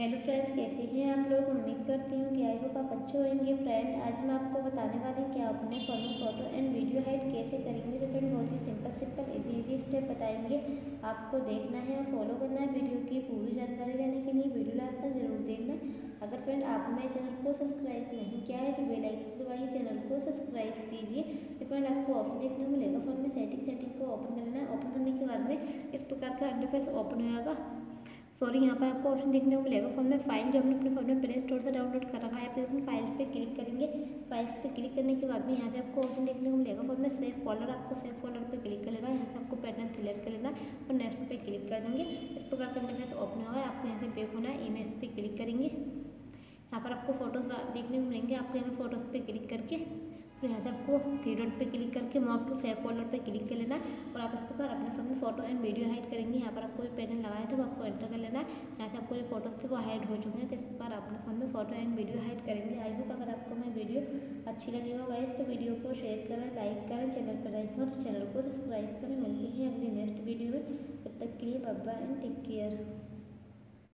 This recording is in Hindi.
हेलो फ्रेंड्स कैसे हैं आप लोग? उम्मीद करती हूँ कि आई होप आप अच्छे होंगे। फ्रेंड आज मैं आपको बताने वाली कि आप अपने फ़ोन में फ़ोटो एंड वीडियो हाइड कैसे करेंगे। तो फ्रेंड बहुत ही simple simple easy easy step बताएँगे। आपको देखना है और फॉलो करना है। वीडियो की पूरी जानकारी लेने के लिए वीडियो लास्ट तक ज़रूर देखना। अगर फ्रेंड आपने मेरे चैनल को सब्सक्राइब नहीं किया है तो बेल आइकन दबाइए चैनल को सब्सक्राइब कीजिए। तो फ्रेंड आपको ऑप्शन देखने को मिलेगा। फ़ोन में सेटिंग सेटिंग को ओपन कर लेना ओपन करने के बाद में इस प्रकार का इंटरफेस ओपन हो जाएगा। सॉरी, यहाँ पर आपको ऑप्शन देखने को मिलेगा। फ़ोन में फ़ाइल जो हमने अपने फ़ोन में प्ले स्टोर से डाउनलोड कर रखा है एप्लीकेशन फाइल्स पे क्लिक करेंगे। फाइल्स पे क्लिक करने के बाद में यहाँ से आपको ऑप्शन देखने को मिलेगा। फ़ोन में सेव फोल्डर आपको सेव फोल्डर पे क्लिक कर लेना यहाँ से आपको पैटर्न सिलेक्ट कर लेना और नेक्स्ट पे क्लिक कर देंगे। इस प्रकार का इंटरफेस ओपन होगा आपको यहाँ से बैक होना है। इमेज पे क्लिक करेंगे। यहाँ पर आपको फ़ोटोज़ देखने को मिलेंगे। आपको यहाँ पर फ़ोटोज़ पे क्लिक करके। फिर यहाँ से आपको थ्री डॉट पे क्लिक करके मॉप टू सेव फोल्डर पे क्लिक कर लेना और आप इस प्रकार अपने फ़ोन में फ़ोटो एंड वीडियो हाइड करेंगे। यहाँ पर आपको पैटर्न लगाया था। वो आपको एंटर कर लेना है यहाँ से आपको जो फ़ोटोज़ थे वो हाइड हो चुके हैं तो इस पर अपने फ़ोन में फ़ोटो एंड वीडियो हाइड करेंगे। आई होप अगर आपको मैं वीडियो अच्छी लगी हो गाइस तो वीडियो को शेयर करें लाइक करें चैनल पर लाइक हो तो चैनल को सब्सक्राइब करें। मिलती हैं अगली नेक्स्ट वीडियो में। तब तक के लिए बाय एंड टेक केयर